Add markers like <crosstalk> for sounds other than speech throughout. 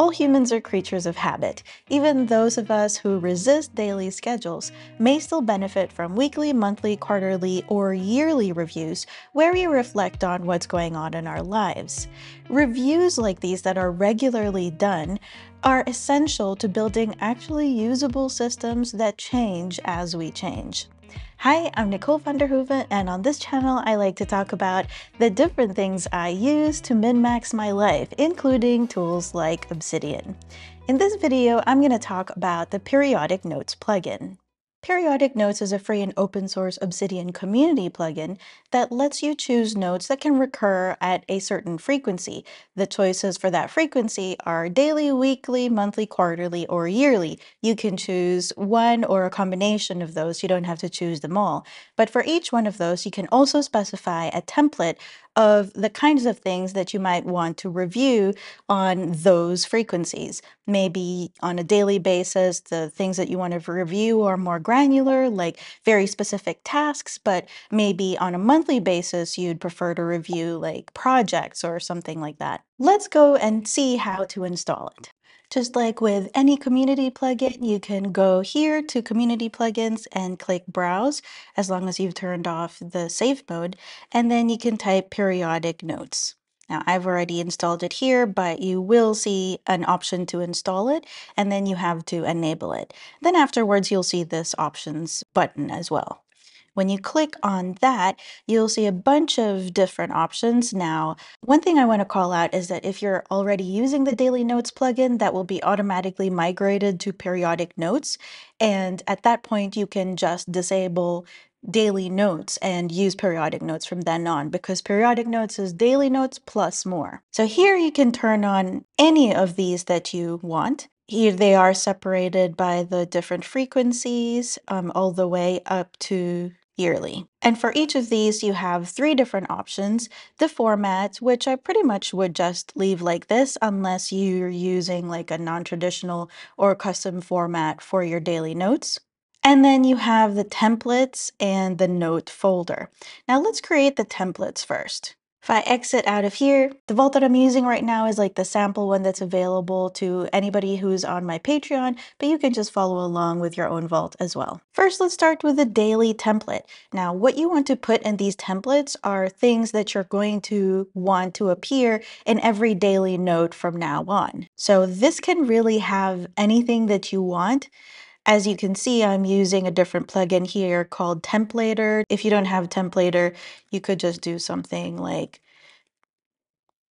All humans are creatures of habit. Even those of us who resist daily schedules may still benefit from weekly, monthly, quarterly, or yearly reviews where we reflect on what's going on in our lives. Reviews like these that are regularly done are essential to building actually usable systems that change as we change. Hi, I'm Nicole van der Hoeven, and on this channel, I like to talk about the different things I use to min-max my life, including tools like Obsidian. In this video, I'm going to talk about the Periodic Notes plugin. Periodic Notes is a free and open source Obsidian community plugin that lets you choose notes that can recur at a certain frequency. The choices for that frequency are daily, weekly, monthly, quarterly, or yearly. You can choose one or a combination of those. You don't have to choose them all. But for each one of those, you can also specify a template of the kinds of things that you might want to review on those frequencies. Maybe on a daily basis, the things that you want to review are more granular, like very specific tasks, but maybe on a monthly basis, you'd prefer to review like projects or something like that. Let's go and see how to install it. Just like with any community plugin, you can go here to community plugins and click browse as long as you've turned off the safe mode, and then you can type periodic notes. Now I've already installed it here, but you will see an option to install it and then you have to enable it. Then afterwards, you'll see this options button as well. When you click on that, you'll see a bunch of different options. Now, one thing I want to call out is that if you're already using the Daily Notes plugin, that will be automatically migrated to Periodic Notes. And at that point, you can just disable daily notes and use periodic notes from then on because periodic notes is daily notes plus more. So here you can turn on any of these that you want. Here they are separated by the different frequencies um, all the way up to yearly. And for each of these, you have three different options. The format, which I pretty much would just leave like this unless you're using like a non-traditional or custom format for your daily notes. And then you have the templates and the note folder. Now let's create the templates first. If I exit out of here, the vault that I'm using right now is like the sample one that's available to anybody who's on my Patreon, but you can just follow along with your own vault as well. First, let's start with the daily template. Now, what you want to put in these templates are things that you're going to want to appear in every daily note from now on. So this can really have anything that you want. As you can see, I'm using a different plugin here called Templater. If you don't have Templater, you could just do something like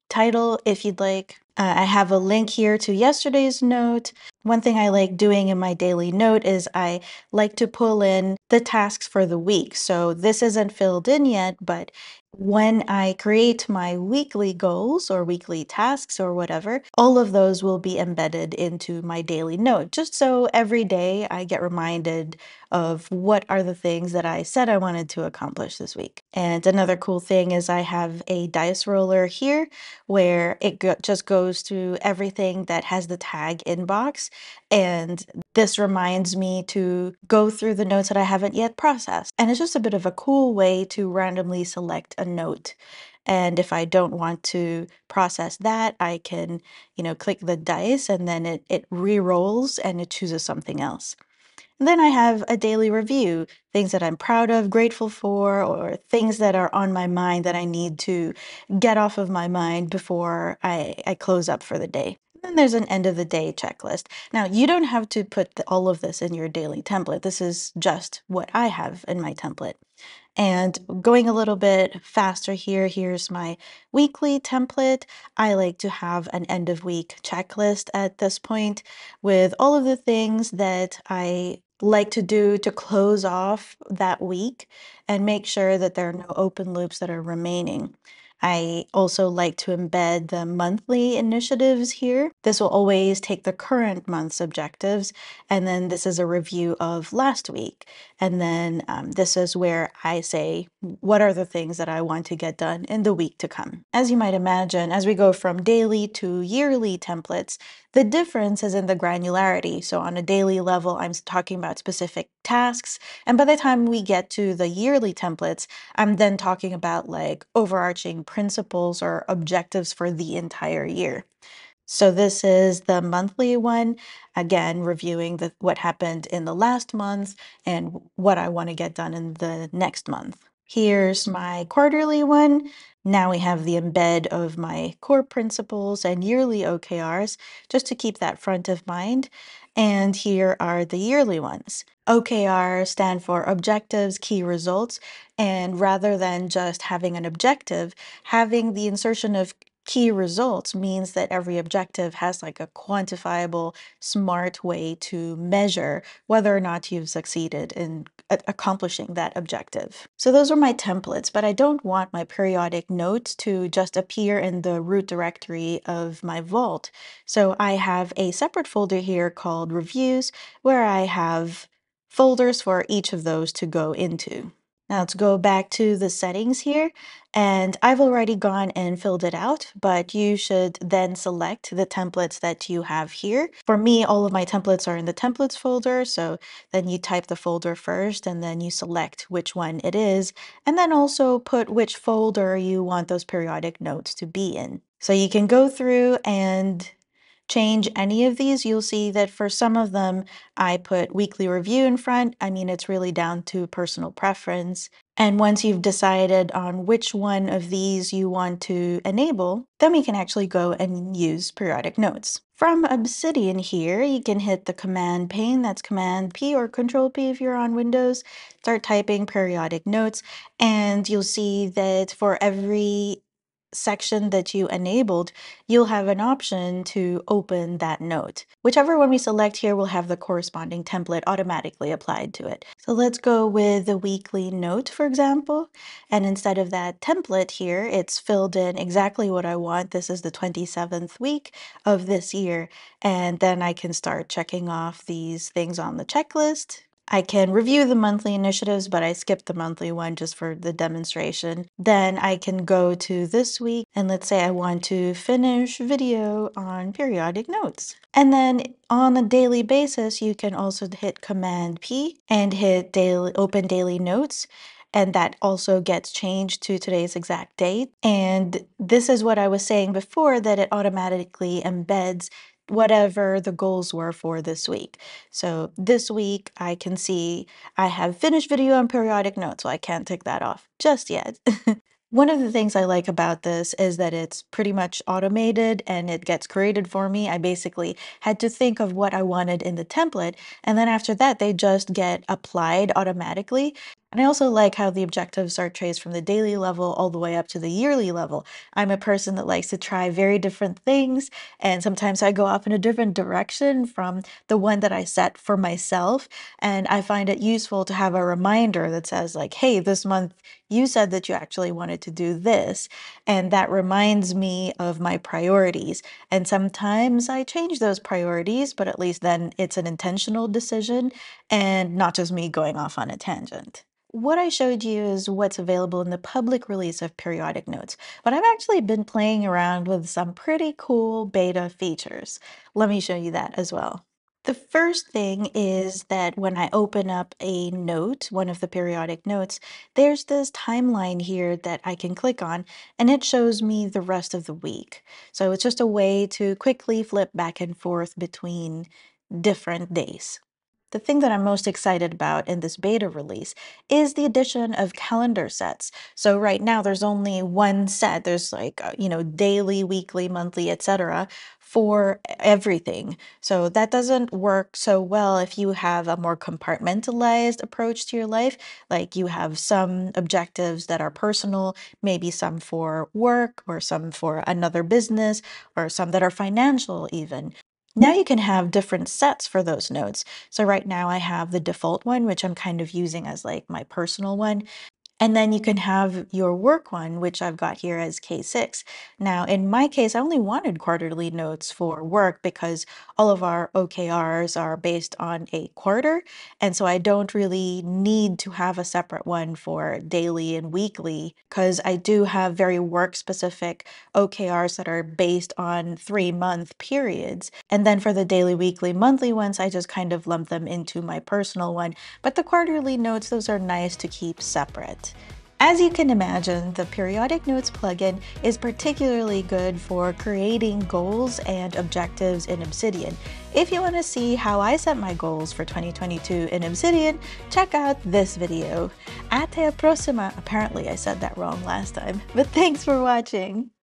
title if you'd like. Uh, I have a link here to yesterday's note. One thing I like doing in my daily note is I like to pull in the tasks for the week. So this isn't filled in yet, but when I create my weekly goals or weekly tasks or whatever, all of those will be embedded into my daily note, just so every day I get reminded of what are the things that I said I wanted to accomplish this week. And another cool thing is I have a dice roller here where it go just goes through everything that has the tag inbox. And this reminds me to go through the notes that I haven't yet processed. And it's just a bit of a cool way to randomly select a note. And if I don't want to process that, I can, you know, click the dice and then it, it re-rolls and it chooses something else. And then I have a daily review, things that I'm proud of, grateful for, or things that are on my mind that I need to get off of my mind before I, I close up for the day. Then there's an end of the day checklist. Now, you don't have to put the, all of this in your daily template. This is just what I have in my template. And going a little bit faster here, here's my weekly template. I like to have an end of week checklist at this point with all of the things that I like to do to close off that week and make sure that there are no open loops that are remaining. I also like to embed the monthly initiatives here. This will always take the current month's objectives, and then this is a review of last week. And then um, this is where I say, what are the things that I want to get done in the week to come? As you might imagine, as we go from daily to yearly templates, the difference is in the granularity. So on a daily level, I'm talking about specific tasks. And by the time we get to the yearly templates, I'm then talking about like overarching principles or objectives for the entire year. So this is the monthly one, again, reviewing the, what happened in the last month and what I want to get done in the next month. Here's my quarterly one. Now we have the embed of my core principles and yearly OKRs, just to keep that front of mind. And here are the yearly ones. OKR stand for objectives, key results. And rather than just having an objective, having the insertion of key results means that every objective has like a quantifiable, smart way to measure whether or not you've succeeded in accomplishing that objective. So those are my templates, but I don't want my periodic notes to just appear in the root directory of my vault. So I have a separate folder here called reviews where I have folders for each of those to go into. Now let's go back to the settings here. And I've already gone and filled it out, but you should then select the templates that you have here. For me, all of my templates are in the templates folder. So then you type the folder first and then you select which one it is. And then also put which folder you want those periodic notes to be in. So you can go through and change any of these, you'll see that for some of them, I put weekly review in front. I mean, it's really down to personal preference. And once you've decided on which one of these you want to enable, then we can actually go and use periodic notes. From Obsidian here, you can hit the command pane, that's command P or control P if you're on Windows, start typing periodic notes, and you'll see that for every section that you enabled, you'll have an option to open that note. Whichever one we select here will have the corresponding template automatically applied to it. So let's go with the weekly note, for example. And instead of that template here, it's filled in exactly what I want. This is the 27th week of this year. And then I can start checking off these things on the checklist I can review the monthly initiatives, but I skipped the monthly one just for the demonstration. Then I can go to this week and let's say I want to finish video on periodic notes. And then on a daily basis, you can also hit Command P and hit daily open daily notes and that also gets changed to today's exact date. And this is what I was saying before that it automatically embeds whatever the goals were for this week. So this week I can see I have finished video on periodic notes, so I can't tick that off just yet. <laughs> One of the things I like about this is that it's pretty much automated and it gets created for me. I basically had to think of what I wanted in the template, and then after that, they just get applied automatically. And I also like how the objectives are traced from the daily level all the way up to the yearly level. I'm a person that likes to try very different things, and sometimes I go off in a different direction from the one that I set for myself. And I find it useful to have a reminder that says, like, hey, this month you said that you actually wanted to do this. And that reminds me of my priorities. And sometimes I change those priorities, but at least then it's an intentional decision and not just me going off on a tangent. What I showed you is what's available in the public release of periodic notes, but I've actually been playing around with some pretty cool beta features. Let me show you that as well. The first thing is that when I open up a note, one of the periodic notes, there's this timeline here that I can click on and it shows me the rest of the week. So it's just a way to quickly flip back and forth between different days. The thing that I'm most excited about in this beta release is the addition of calendar sets. So right now there's only one set. There's like, uh, you know, daily, weekly, monthly, etc. for everything. So that doesn't work so well if you have a more compartmentalized approach to your life. Like you have some objectives that are personal, maybe some for work or some for another business or some that are financial even. Now you can have different sets for those notes. So right now I have the default one, which I'm kind of using as like my personal one. And then you can have your work one, which I've got here as K6. Now, in my case, I only wanted quarterly notes for work because all of our OKRs are based on a quarter. And so I don't really need to have a separate one for daily and weekly because I do have very work specific OKRs that are based on three month periods. And then for the daily, weekly, monthly ones, I just kind of lump them into my personal one. But the quarterly notes, those are nice to keep separate. As you can imagine, the Periodic Notes plugin is particularly good for creating goals and objectives in Obsidian. If you want to see how I set my goals for 2022 in Obsidian, check out this video. Até a próxima! Apparently I said that wrong last time, but thanks for watching!